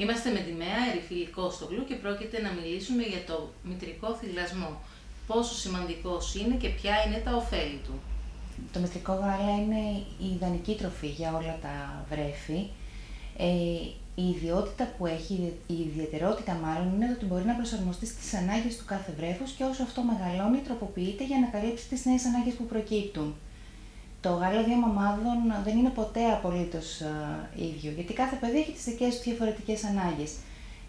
Είμαστε με τη ΜΕΑ Ερυφιλικό στο Γλου και πρόκειται να μιλήσουμε για το μητρικό θυλασμό. Πόσο σημαντικός είναι και ποια είναι τα ωφέλη του. Το μητρικό γάλα είναι η ιδανική τροφή για όλα τα βρέφη. Ε, η ιδιότητα που έχει, η ιδιαιτερότητα μάλλον, είναι ότι μπορεί να προσαρμοστεί στις ανάγκες του κάθε βρέφους και όσο αυτό μεγαλώνει, τροποποιείται για να καλύψει τις νέες ανάγκες που προκύπτουν το γάλα δύο μαμάδων δεν είναι ποτέ απολύτως ίδιο, γιατί κάθε παιδί έχει τις δικές του διαφορετικές ανάγκες.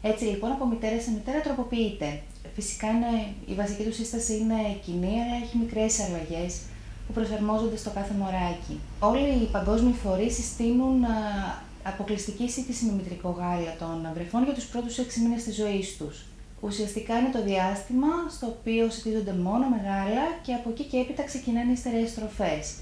Έτσι λοιπόν από μητέρα σε μητέρα τροποποιείται. Φυσικά είναι, η βασική του σύσταση είναι κοινή, αλλά έχει μικρές αλλαγές που προσαρμόζονται στο κάθε μωράκι. Όλοι οι παγκόσμιοι φορείς συστήνουν αποκλειστική σύντηση με μητρικό γάλα των βρεφών για τους πρώτους 6 μήνες της ζωής τους. Ουσιαστικά είναι το διάστημα στο οποίο συντηρούνται μόνο με γάλα και από εκεί και έπειτα ξεκινάνε οι στερεές τροφές.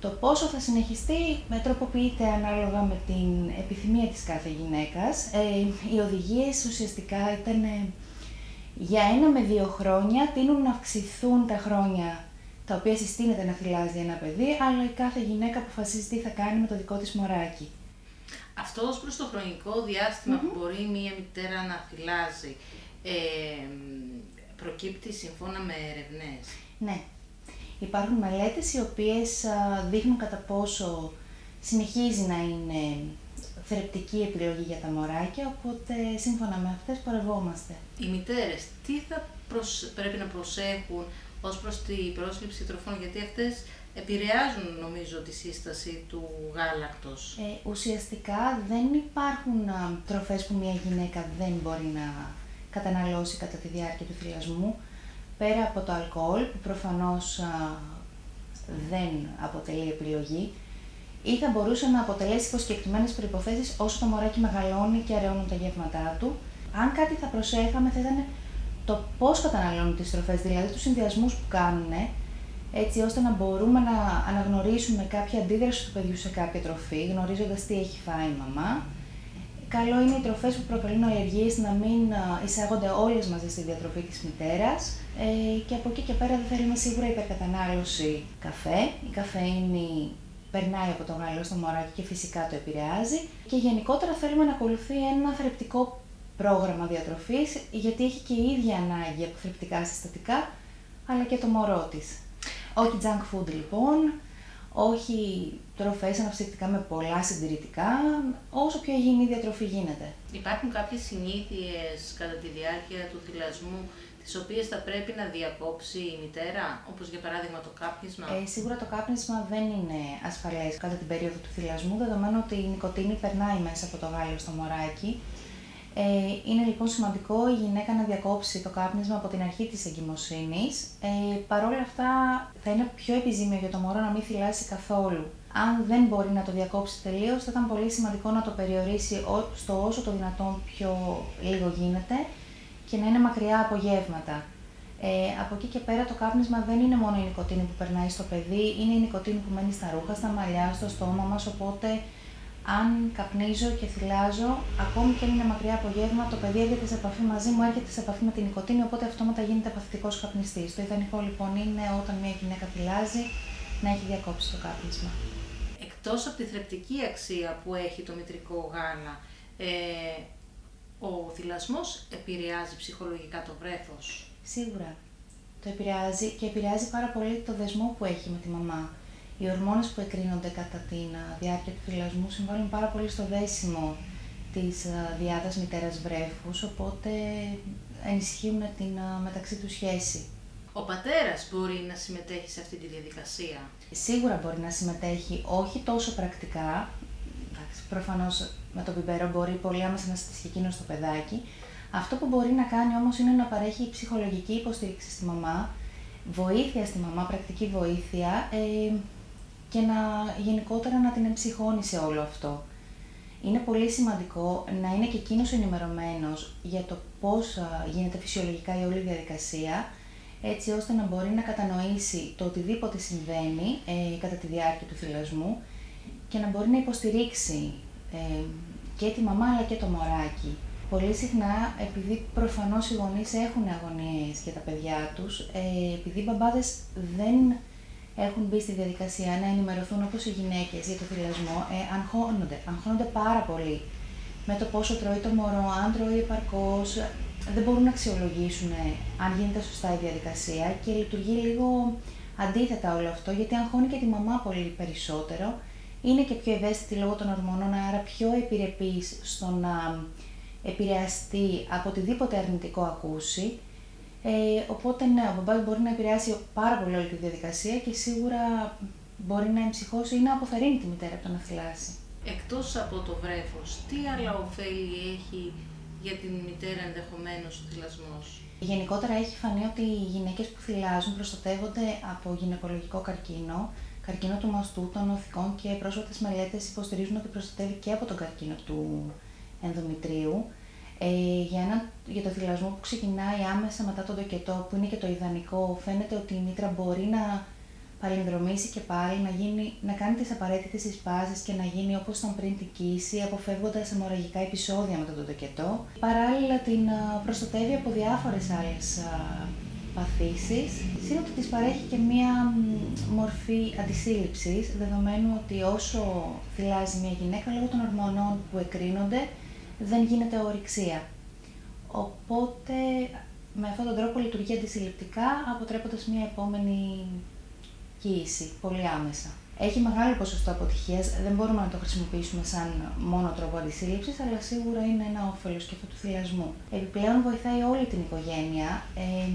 Το πόσο θα συνεχιστεί μετροποποιείται ανάλογα με την επιθυμία της κάθε γυναίκας. Ε, οι οδηγίες ουσιαστικά ήταν ε, για ένα με δύο χρόνια, τείνουν να αυξηθούν τα χρόνια τα οποία συστήνεται να θυλάζει ένα παιδί, αλλά η κάθε γυναίκα αποφασίζει τι θα κάνει με το δικό της μωράκι. Αυτό ως προς το χρονικό που μπορεί μία μητέρα να θυλάζει, ε, προκύπτει σύμφωνα με ερευνές; Ναι, Υπάρχουν μελέτες οι οποίες δείχνουν κατά πόσο συνεχίζει να είναι θρεπτική επιλογή για τα μωράκια, οπότε σύμφωνα με αυτές πορευόμαστε. Οι μητέρες τι θα πρέπει να προσέχουν ως προς την πρόσληψη τροφών, γιατί αυτές επηρεάζουν νομίζω τη σύσταση του γάλακτος. Ε, ουσιαστικά δεν υπάρχουν τροφές που μια γυναίκα δεν μπορεί να καταναλώσει κατά τη διάρκεια του θυλασμού πέρα από το αλκοόλ, που προφανώς δεν αποτελεί επιλογή, ή θα μπορούσε να αποτελέσει υπό συγκεκριμένε προποθέσει όσο το μωράκι μεγαλώνει και αραιώνουν τα γεύματά του. Αν κάτι θα προσέχαμε, θα ήταν το πώς καταναλώνουν τις τροφές, δηλαδή τους συνδυασμούς που κάνουν, έτσι ώστε να μπορούμε να αναγνωρίσουμε κάποια αντίδραση του παιδιού σε κάποια τροφή, γνωρίζοντας τι έχει φάει η μαμά Καλό είναι οι τροφές που προκαλούν αλλεργίες να μην εισάγονται όλες μαζί στη διατροφή της μητέρας ε, και από εκεί και πέρα δεν θέλουμε σίγουρα υπερκατανάλωση καφέ. Η καφέινη περνάει από το γάλα στο μωράκι και φυσικά το επηρεάζει και γενικότερα θέλουμε να ακολουθεί ένα θρεπτικό πρόγραμμα διατροφής γιατί έχει και η ίδια ανάγκη από θρεπτικά συστατικά αλλά και το μωρό της. Όχι junk food λοιπόν, όχι τροφές αναψυκτικά με πολλά συντηρητικά, όσο πιο υγιεινή διατροφή γίνεται. Υπάρχουν κάποιες συνήθειες κατά τη διάρκεια του θυλασμού τις οποίες θα πρέπει να διακόψει η μητέρα, όπως για παράδειγμα το κάπνισμα; Ε, σίγουρα το κάπνισμα δεν είναι ασφαλές κατά την περίοδο του θυλασμού, δεδομένου ότι η νοικοτήνη περνάει μέσα από το γάλιο στο μωράκι ε, είναι λοιπόν σημαντικό η γυναίκα να διακόψει το κάπνισμα από την αρχή της εγκυμοσύνης. Ε, Παρ' όλα αυτά θα είναι πιο επιζήμιο για το μωρό να μην θυλάσει καθόλου. Αν δεν μπορεί να το διακόψει τελείως, θα ήταν πολύ σημαντικό να το περιορίσει στο όσο το δυνατόν πιο λίγο γίνεται και να είναι μακριά από γεύματα. Ε, από εκεί και πέρα το κάπνισμα δεν είναι μόνο η νοικοτήνη που περνάει στο παιδί, είναι η νοικοτήνη που μένει στα ρούχα, στα μαλλιά, στο στόμα μας, οπότε αν καπνίζω και θυλάζω, ακόμη και αν είναι μακριά από γεύμα, το παιδί έρχεται σε επαφή μαζί μου, έρχεται σε επαφή με την νοικοτήνη, οπότε αυτόματα γίνεται παθητικός καπνιστής. Το ιδανικό λοιπόν είναι όταν μια γυναίκα θυλάζει να έχει διακόψει το κάπνισμα. Εκτός από τη θρεπτική αξία που έχει το μητρικό γάλα, ε, ο θυλασμός επηρεάζει ψυχολογικά το βρέφος; Σίγουρα. Το επηρεάζει και επηρεάζει πάρα πολύ το δεσμό που έχει με τη μαμά. Οι ορμόνες που εκρίνονται κατά τη διάρκεια του θυλασμού συμβάλλουν πάρα πολύ στο δέσιμο της διάδας μητέρας βρέφους, οπότε ενισχύουν την μεταξύ τους σχέση. Ο πατέρας μπορεί να συμμετέχει σε αυτή τη διαδικασία; Σίγουρα μπορεί να συμμετέχει, όχι τόσο πρακτικά. Προφανώς με το πιπέρο μπορεί πολύ άμεσα να στήσει εκείνος στο παιδάκι. Αυτό που μπορεί να κάνει όμως είναι να παρέχει ψυχολογική υποστήριξη στη μαμά, βοήθεια στη μαμά, πρακτική βοήθεια, ε, και να γενικότερα να την εμψυχώνει σε όλο αυτό. Είναι πολύ σημαντικό να είναι και εκείνος ενημερωμένος για το πώς γίνεται φυσιολογικά η όλη διαδικασία, έτσι ώστε να μπορεί να κατανοήσει το οτιδήποτε συμβαίνει ε, κατά τη διάρκεια του θυλασμού και να μπορεί να υποστηρίξει ε, και τη μαμά αλλά και το μωράκι. Πολύ συχνά, επειδή προφανώς οι γονείς έχουν αγωνίες για τα παιδιά τους, ε, επειδή οι μπαμπάδες δεν έχουν μπει στη διαδικασία να ενημερωθούν όπως οι γυναίκες για το θυλασμό, ε, αγχώνονται, αγχώνονται πάρα πολύ. με το πόσο τρώει το μωρό, αν τρώει επαρκώς, δεν μπορούν να αξιολογήσουν αν γίνεται σωστά η διαδικασία και λειτουργεί λίγο αντίθετα όλο αυτό, γιατί αγχώνει και τη μαμά πολύ περισσότερο, είναι και πιο ευαίσθητη λόγω των ορμονών, άρα πιο επιρρεπής στο να επηρεαστεί από οτιδήποτε αρνητικό ακούσει. Ε, οπότε ναι, ο μπαμπάς μπορεί να επηρεάσει πάρα πολύ όλη τη διαδικασία και σίγουρα μπορεί να εμψυχώσει ή να αποθαρρύνει τη μητέρα από το να θυλάσει. Εκτός από το βρέφος, τι άλλα ωφέλη έχει για την μητέρα ενδεχομένως ο θυλασμός; Γενικότερα έχει φανεί ότι οι γυναίκες που θυλάζουν προστατεύονται από γυναικολογικό καρκίνο, καρκίνο του μαστού, των οθικών και πρόσφατες μελέτες υποστηρίζουν ότι προστατεύει και από τον καρκίνο του ενδομητρίου. Ε, για, ένα, για το θυλασμό που ξεκινάει άμεσα μετά τον τοκετό, που είναι και το ιδανικό, φαίνεται ότι η μήτρα μπορεί να παλινδρομήσει και πάλι, να, γίνει, να κάνει τις απαραίτητες εισπάσεις και να γίνει όπως ήταν πριν την κοίηση, αποφεύγοντας αιμορραγικά επεισόδια μετά τον τοκετό. Παράλληλα την προστατεύει από διάφορες άλλες παθήσεις, ότι της παρέχει και μία μορφή αντισύλληψης, δεδομένου ότι όσο θυλάζει μια γυναίκα λόγω των ορμονών που εκρίνονται, δεν γίνεται ορυξία. Οπότε με αυτόν τον τρόπο λειτουργεί αντισυλληπτικά, αποτρέποντας μια επόμενη κοίηση, πολύ άμεσα. Έχει μεγάλο ποσοστό αποτυχίας, δεν μπορούμε να το χρησιμοποιήσουμε σαν μόνο τρόπο αντισύλληψης, αλλά σίγουρα είναι ένα όφελος και αυτό του θυλασμού. Επιπλέον βοηθάει όλη την οικογένεια. Ε,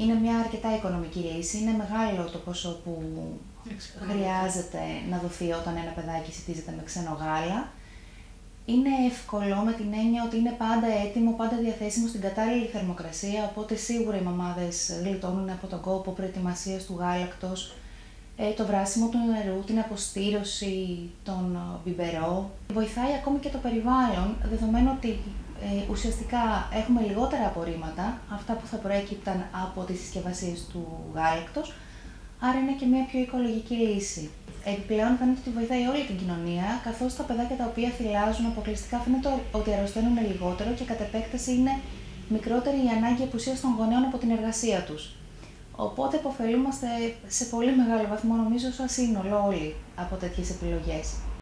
είναι μια αρκετά οικονομική λύση. Είναι μεγάλο το ποσό που χρειάζεται να δοθεί όταν ένα παιδάκι συντίζεται με ξένο γάλα. Είναι εύκολο με την έννοια ότι είναι πάντα έτοιμο, πάντα διαθέσιμο στην κατάλληλη θερμοκρασία, οπότε σίγουρα οι μαμάδες γλιτώνουν από τον κόπο προετοιμασίας του γάλακτος, ε, το βράσιμο του νερού, την αποστήρωση των ε, μπιμπερό. Βοηθάει ακόμη και το περιβάλλον, δεδομένου ότι ε, ουσιαστικά έχουμε λιγότερα απορρίμματα, αυτά που θα προέκυπταν από τις συσκευασίες του γάλακτος, άρα είναι και μια πιο οικολογική λύση. Επιπλέον φαίνεται ότι βοηθάει όλη την κοινωνία, καθώς τα παιδάκια τα οποία θυλάζουν αποκλειστικά φαίνεται ότι αρρωσταίνουν λιγότερο και κατ' επέκταση είναι μικρότερη η ανάγκη απουσίας των γονέων από την εργασία τους. Οπότε υποφελούμαστε σε πολύ μεγάλο βαθμό, νομίζω, σαν σύνολο όλοι από τέτοιες επιλογές.